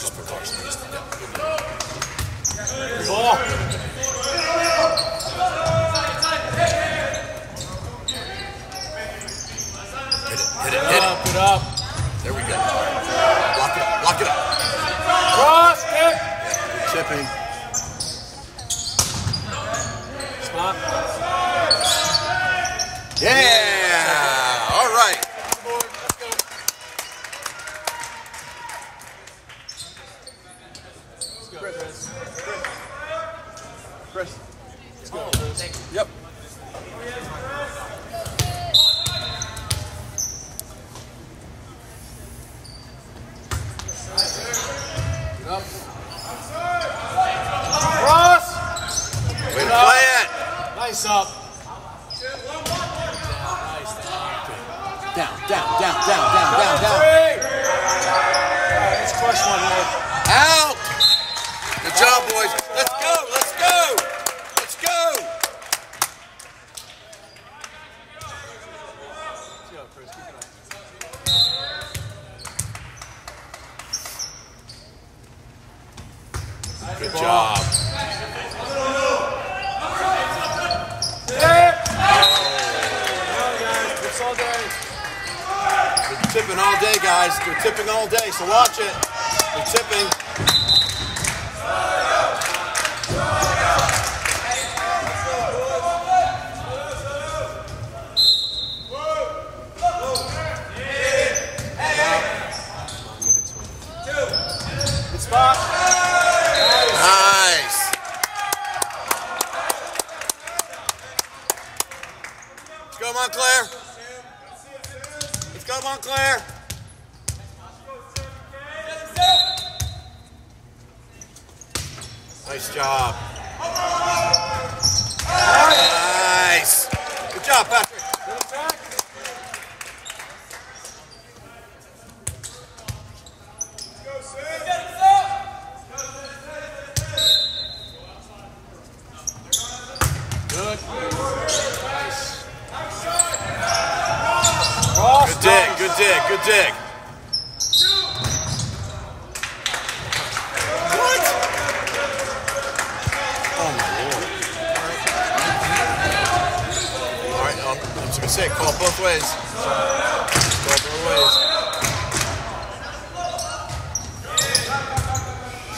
just precautionary. Ball. Hit it, hit it, Good hit up, it. good up. There we go. Lock it up, lock it up. Cross, kick. Good chipping. Spot. Yeah! All right. Board, let's go. Let's go, Chris. Chris. Let's go, Chris. Yep. Get up. Cross. Way to play it. Nice up. Down, down, down, down, down, down, down. Three. All right, let's crush one here. Out! Good job, boys. Let's go, let's go! Let's go! Let's go, Chris. Keep it up. Good job. They're tipping all day, guys. They're tipping all day, so watch it. They're tipping. Good spot. Nice. Let's go, Montclair. Let's go, Montclair. Nice job. Nice. Good job, Patrick. Good attack. Good. Nice. Cross. Good dig, good dig. What? Oh my lord. All right, um, I was gonna say, call both ways. Call both ways.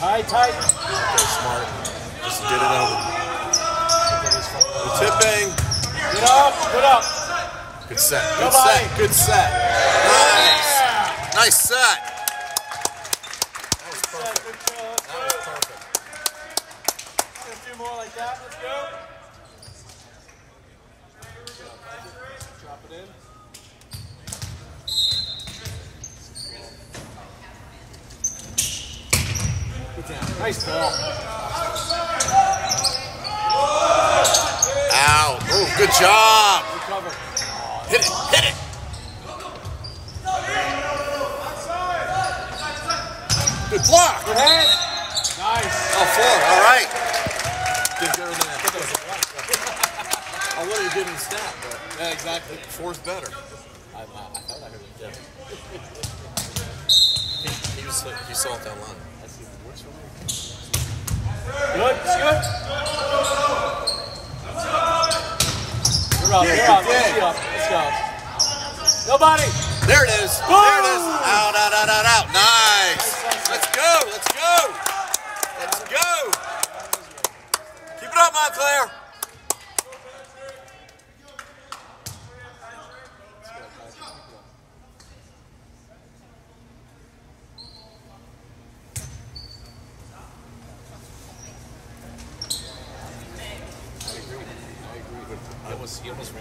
Tight, tight. Okay, smart. Just get it over. Tipping. Get up, get up. Good set. Good set. Good set. Nice. Nice set. That was perfect. That was perfect. A few more like that. Let's go. Drop it in. Nice ball. Ow. Oh, good job. Recover. Hit it. Hit it. Good block. Good hand. Nice. Oh, four. All right. Did better than I thought that was a one. I would have given snap, but Yeah, exactly. four's better. I, I, I thought I heard it. Yeah. He, he was he saw it down line. That's even worse for me. Good. It's good. Up. Yeah, up. Let's up. Let's go. Nobody. There it is. There it is. Out, out, out, out, out. Nice. Let's go. Let's go. Let's go. Keep it up, Montclair. I agree. I agree. But he almost, he almost ran over. I was thinking the pain to stay away. Don't go. Free ball, free ball. Okay. Oh. Pop it up. You got it, Chris.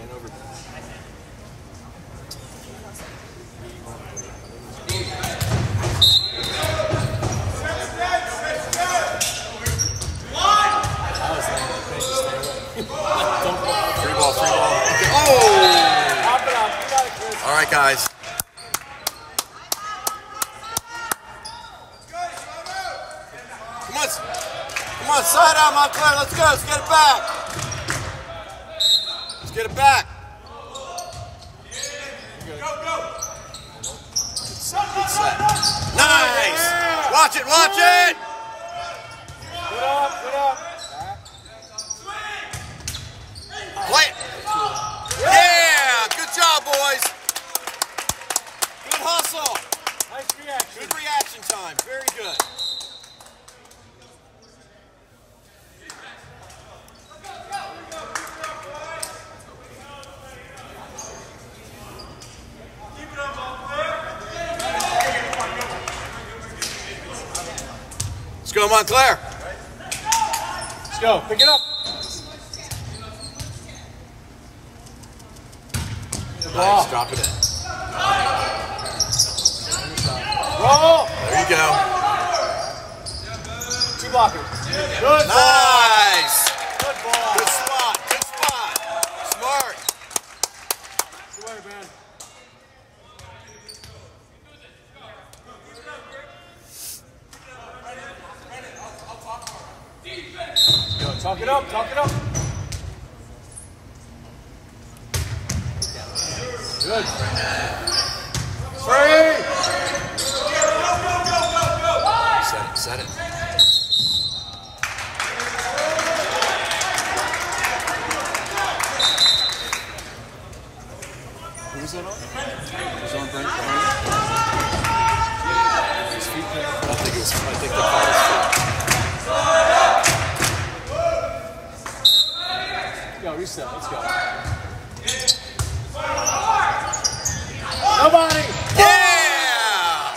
All right, guys. Come on. Come on, side out, Montclair. Let's go. Let's get it back. Get it back. Go go. Good set. Nice. Watch it, watch it! Good up, good up. Play it. Yeah, good job, boys. Good hustle. Nice reaction. Good reaction time. Very good. Let's go, Montclair. Let's go. Pick it up. Nice, drop it in. Roll. There you go. Two blockers. Good. Nice. Good ball. Good spot. Good spot. Smart. Good way, man. Go, talk it up, talk it up. Good. Free! Set it. Set it. That on? Is on Brent? I think it was. I think they called his feet. Go, reset, let's go. Nobody! Yeah!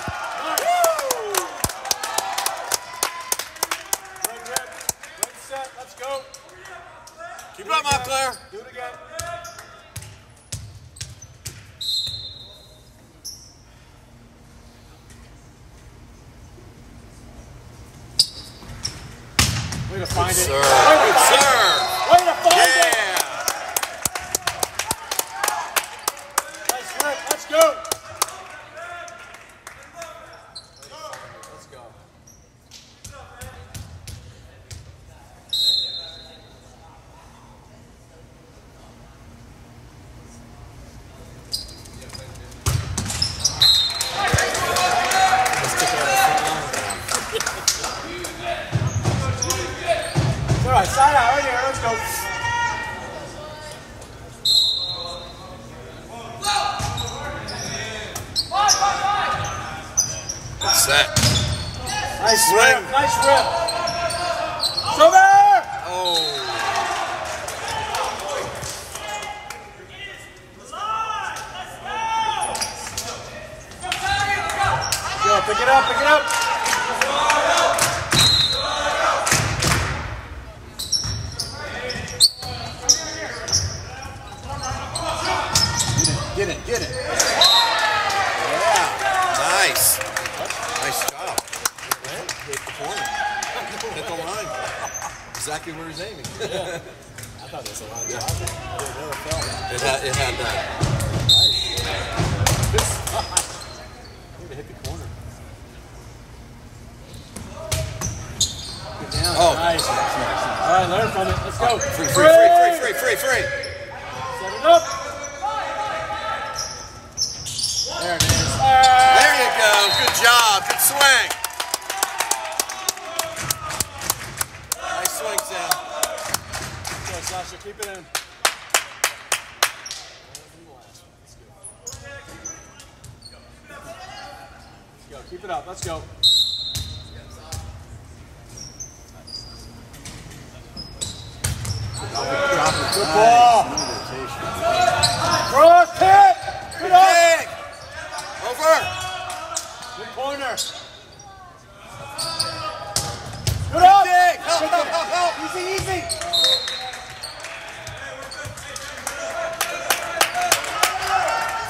Red, red, red set, let's go. Keep it up, Montclair. Do it again. Way to find Good it. serve. Way to Good find serve. it. Way to find it. Yeah. Nice work. Let's go. Let's go. All right, side out right here. Let's go. Good set. Nice Swing. rip. Nice rip. Silver! Oh. Go, pick it up, pick it up. Get it, get it. Yeah. Nice. Nice job. Hit the corner. Hit the line. Exactly where he's aiming. I thought this was a long job. I never felt It had, it had that. Need to hit the corner. Get down. Oh. Nice. All right, learn from it. Let's go. Free, free, free, free, free, free, free. Set it up. There it is. Ah. There you go. Good job. Good swing. Nice swing, Sam. Go, Sasha. Keep it in. Keep it up. Let's go. Good ball. Cross hit. Good up. Over. Good corner. Good up. Help, help, help. Easy, easy.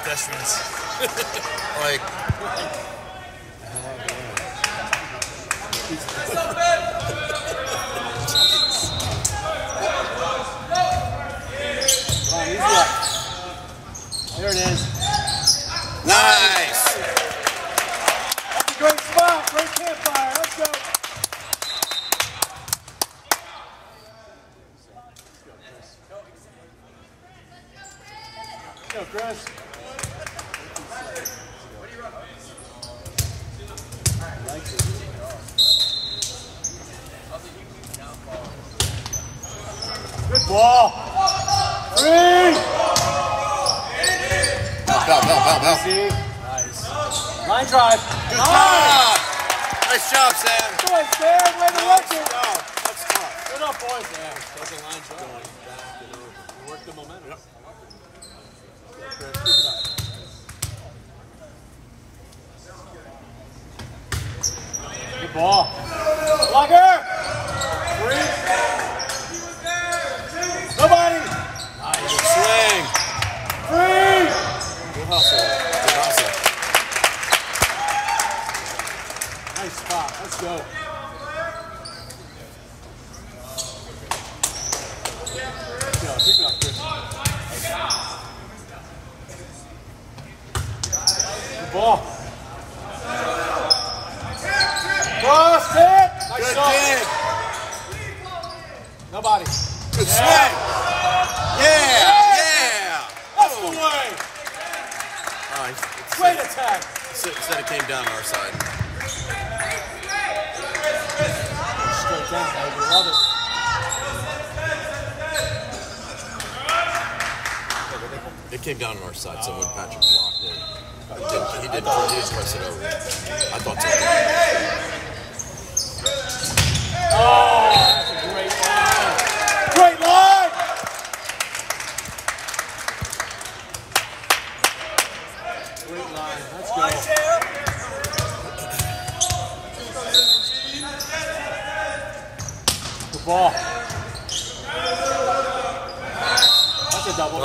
Pedestrians. like. There it is. Nice. That's a great spot. Great campfire. Let's go. Let's go, Chris. Good ball. Three. Bell, bell, bell, bell. See? Nice. Line drive. Good Nice. job. Nice job, Sam. Good, Sam. Way to work it. That's tough. Good up, boys. That's a line drive. Going back and over. You work the momentum. Yep. Good ball. Slugger. Three. Nobody. Good swing. Hustle. Hustle. Nice spot. Let's go. Ball. It. Nobody. Good swing. Yeah, yeah. That's the way. It's- Great attack. Said said it came down our side. Straight down, baby. Love it. It came down on our side, so when Patrick blocked it, he didn't, he didn't, he didn't press it over. I thought so.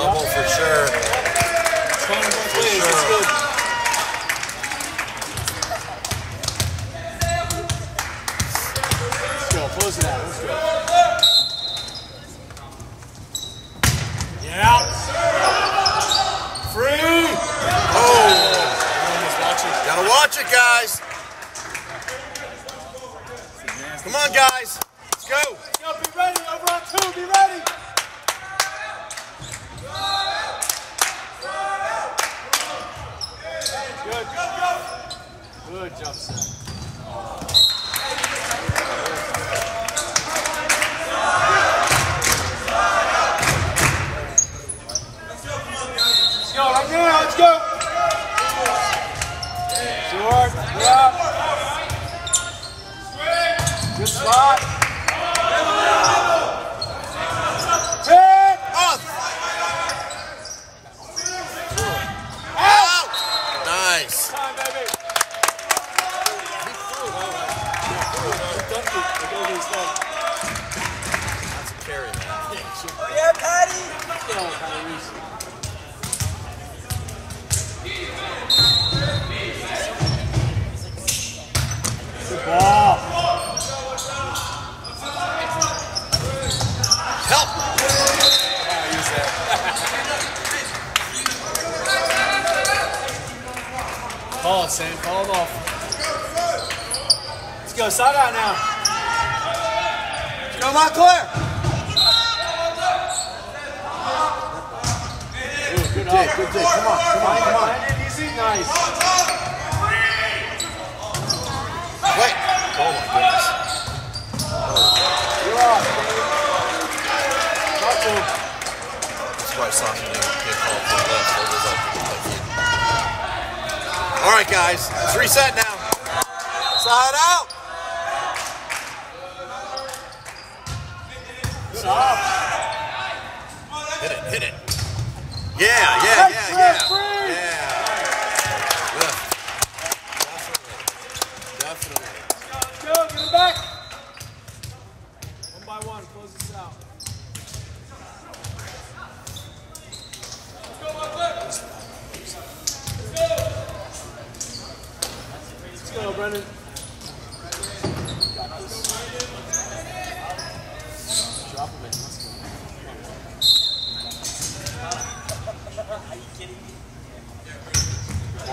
That's a double. Double yeah. for sure. It's going both ways. sure. Let's go. Close it out. Let's go. Free. Oh, gotta watch it, guys. Call it, Sam. Call it off. Let's go. Side out now. Go, Montclair. Good, good Dig, good dig. Come on, come on, come on. Easy. Nice. Wait. Oh my goodness. You're off. Talk to. That's why Sasha didn't get called for the left. Hold his up to the left feet. All right, guys. Let's reset now. Side out. Stop. Hit it, hit it. Yeah, yeah. free. Yeah. Lift. Definitely. Definitely. Let's go. Get him back. One by one. Close this out. Let's go, Brendan. Drop him in. Let's go.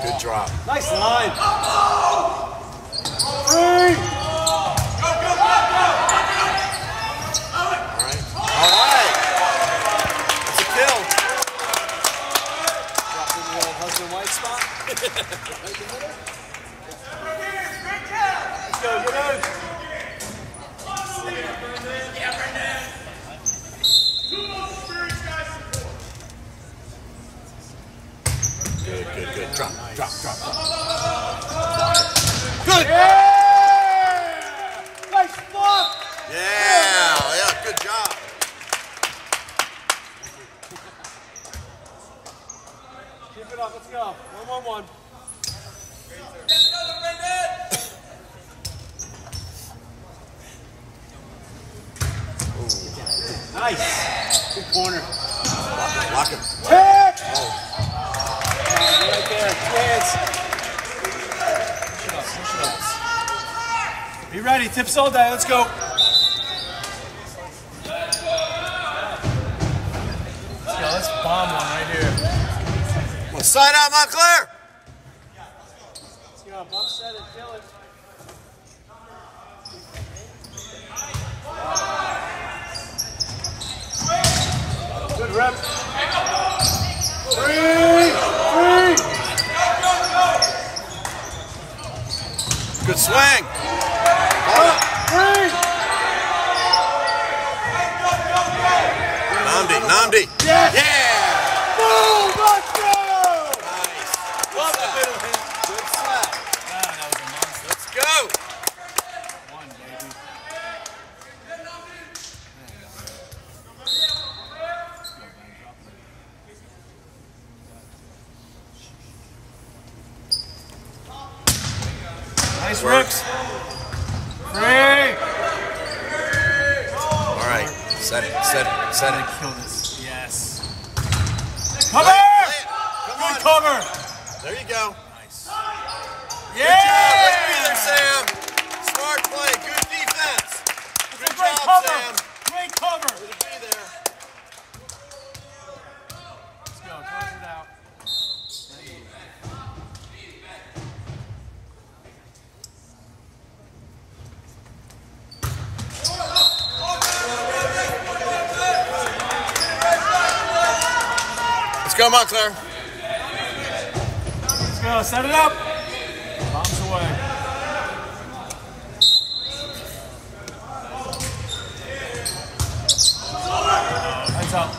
Good drop. Nice line. Three. All right. All right. That's a kill. Drop in the old husband white spot. Let's go, get in. Good. Yeah! Nice block! Yeah, yeah, good job. Keep it up, let's go. One, one, one. Nice. Good corner. Lock him. Tip! Right there, hands. Be ready, tips all day, let's go. Let's go, let's bomb one right here. Well, side out, Montclair. Let's go, bump set it, kill it. Good rep. Three, three. Good swing. Namdi, Namdi. Yes. Yeah. Boom, let's go. Nice. Good set. Good set. Let's go. Nice rips. Three. All right. Set it, set it, set it. Kill this. Yes. Cover. Come Good on. cover. There you go. Yeah. Good job. Be there, Sam. Smart play. Good defense. Good job, cover. Sam. Go, Montclair. Let's go. Set it up. Bombs away. Lights up.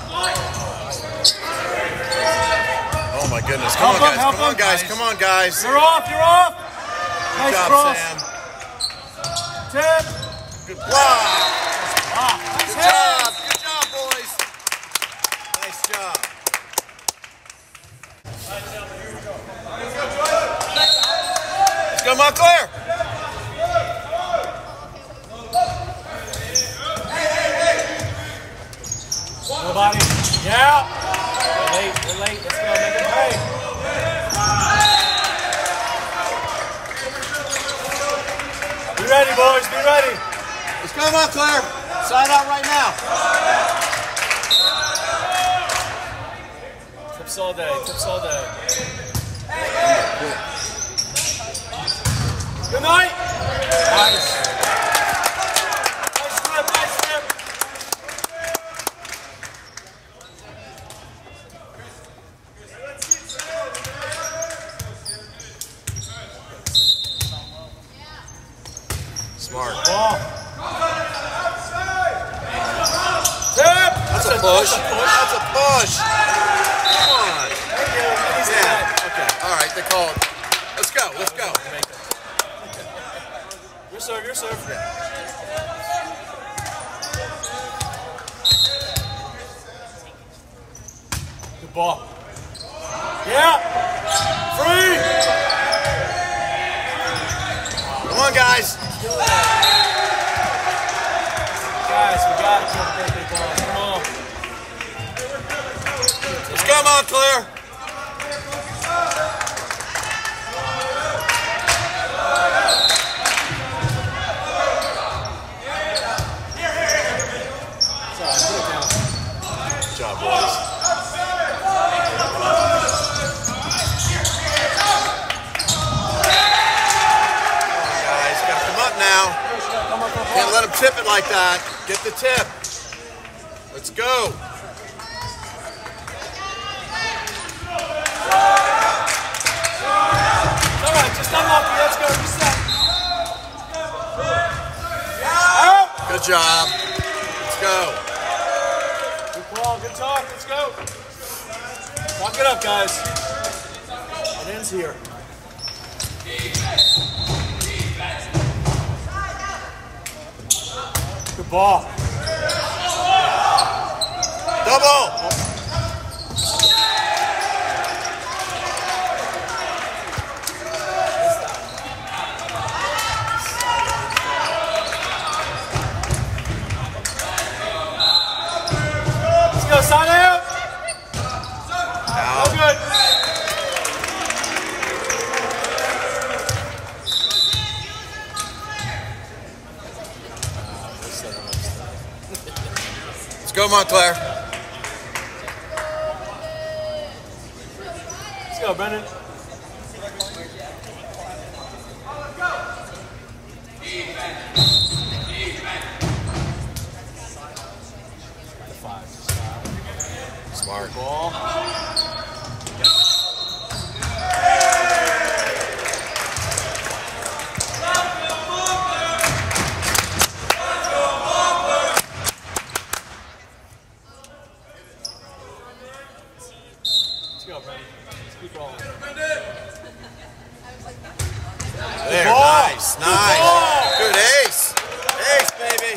Oh my goodness. Come Help on, guys. help Come on, guys. Nice. Come on, guys. You're off. You're off. Good Nice job, cross. Sam. Tip. Good block. Ah, nice Good hit. Job, boys. Nice job. Let's go, Montclair. Nobody. Yeah. We're late. We're late. Let's go. Make it pay. Be ready, boys. Be ready. Let's go, Montclair. Side out right now. Tips all day. Tips all day. Good night. Nice grip. Nice grip. Smart. Ball. Tip. That's a push. That's a push. Come on. Thank you. Easy Yeah. net. Okay. All right. They call it. Let's go. Let's go. Your serve. Serve. Good ball. Yeah. Free. Come on, guys. Guys, we got to the. Come on. Go, Montclair. Good job, boys. Come on, guys. Got to come up now. Can't let them tip it like that. Get the tip. Let's go. All right, just unlucky. Let's go. Reset. Good job. Let's go. Good ball. Good talk. Let's go. Lock it up, guys. It ends here. Ball. Double. Let's go, sign go, Montclair. Let's go, Brendan. Five. Smart. Ball. Let's go, Brendan. Let's keep rolling. There, ball. nice, Good nice. ball. Good ace. Ace, baby.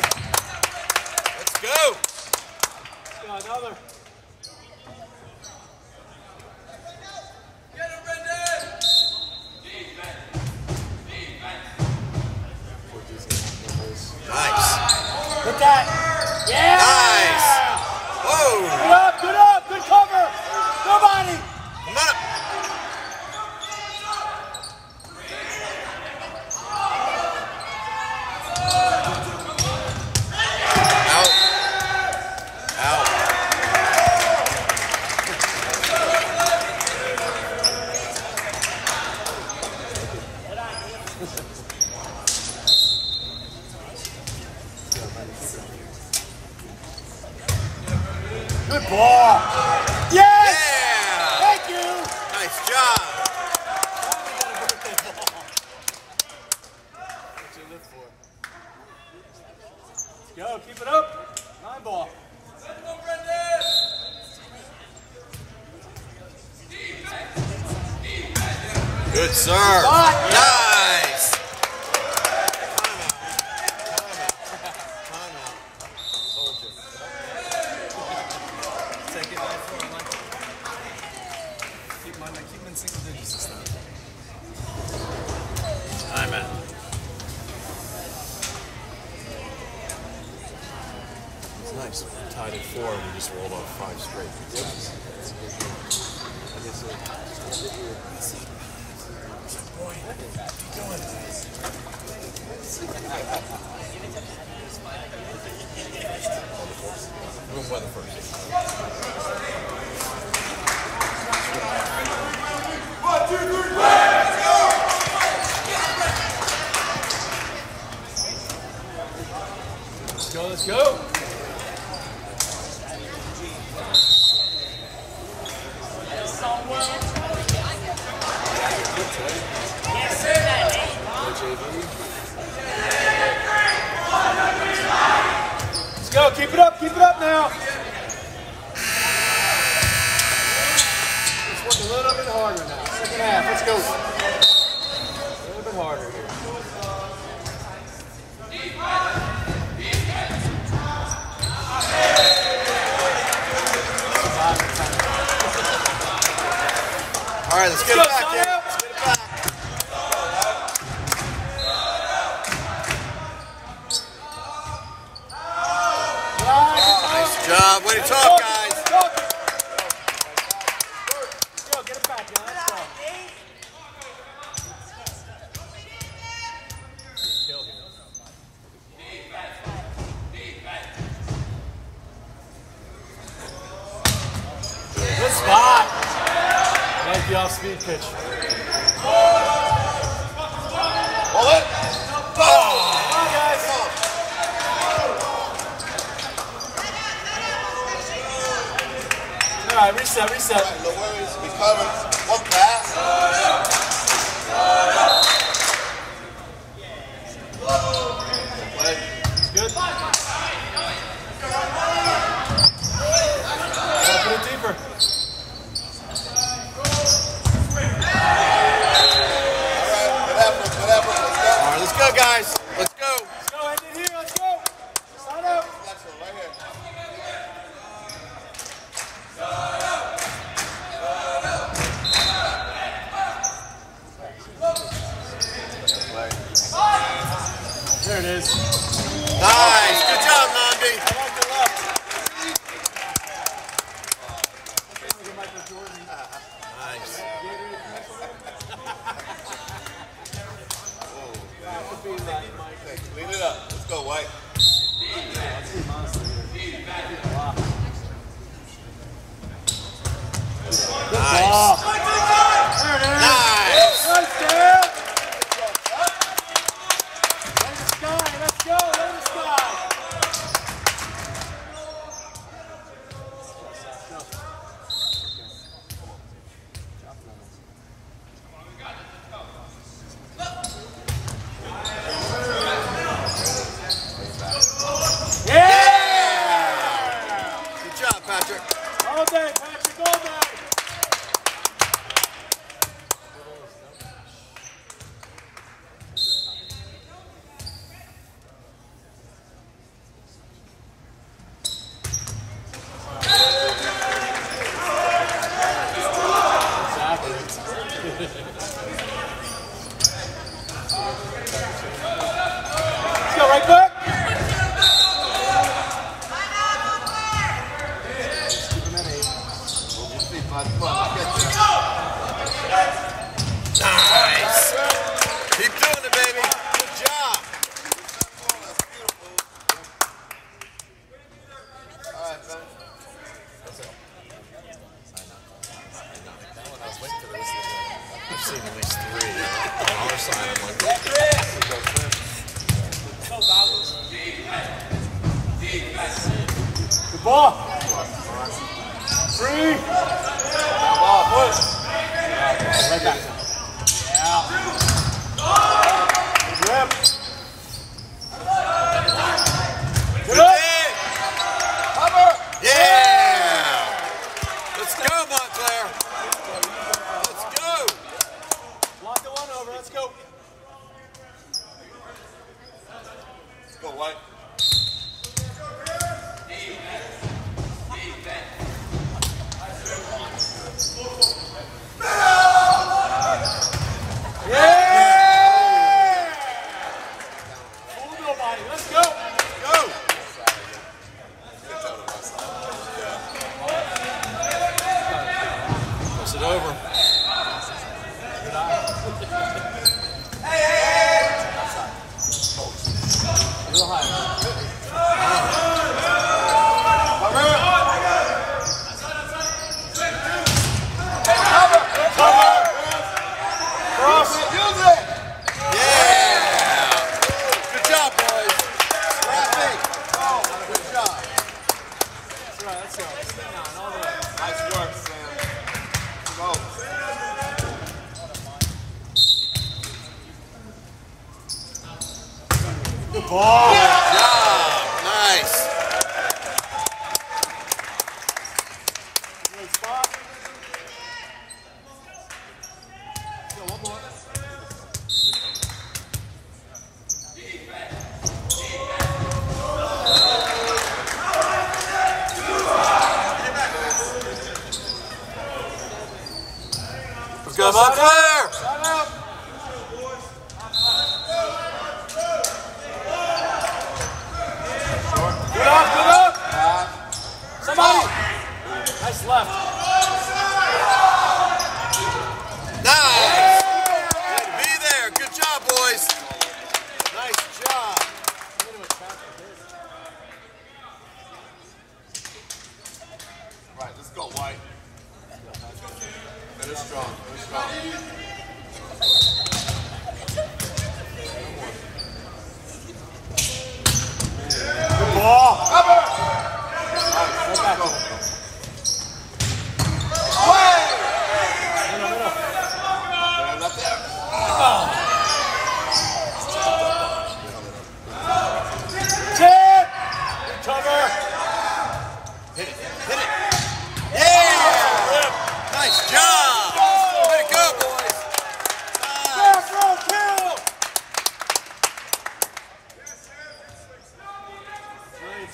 Let's go. Let's go, another. Nice. Hit that. Yeah. Nice. Whoa. Good up, good up, good cover. Nobody. Come on up. Out. Out. Good ball. Yes. Yeah. Thank you. Nice job. What you live for? Let's go, keep it up. Nine ball. Spot. Let's go, let's go. Let's go, keep it up, keep it up now. Let's a little bit harder now. Second half, let's go. A little bit harder here. All right, let's get go, it back. Sonia. Kid. Let's get it back. Nice job. Way to talk, Off-speed pitch. It. Oh. Come on, guys. All right, reset, reset. No worries. We covered one pass. Good. Gotta put it deeper. All right. There it is. Nice. Good job, Nandi. I like the left. Nice. Clean it up. Let's go, White. Nice. There it is. Nice. Nice, Dale. Let the sky. Let's go. Let the sky. Yeah! Good job, Patrick. All day, Patrick, all day. Let's go right back. Nice. Let's go,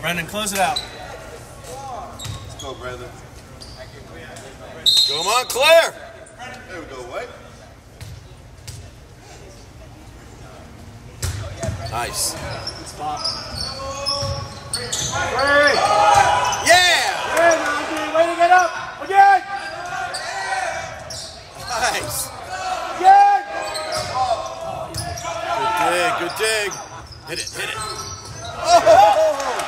Brendan. Close it out. Let's go, Brendan. Come on, Claire. There we go, White. Nice. Good spot. Hey. Yeah! Hey, way to get up! Again! Nice. Again! Good dig, good dig. Hit it, hit it. Oh!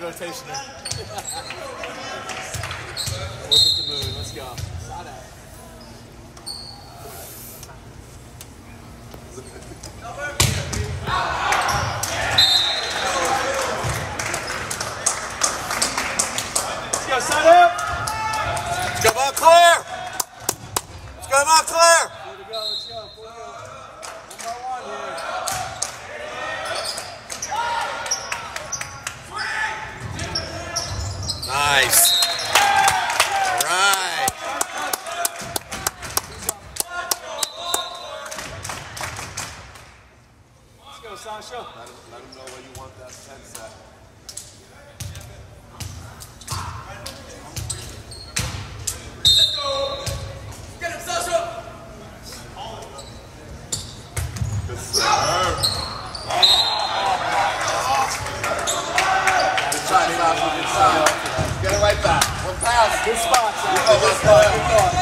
rotation. Look at the moon. Let's go. Good spot. Good spot. Good spot.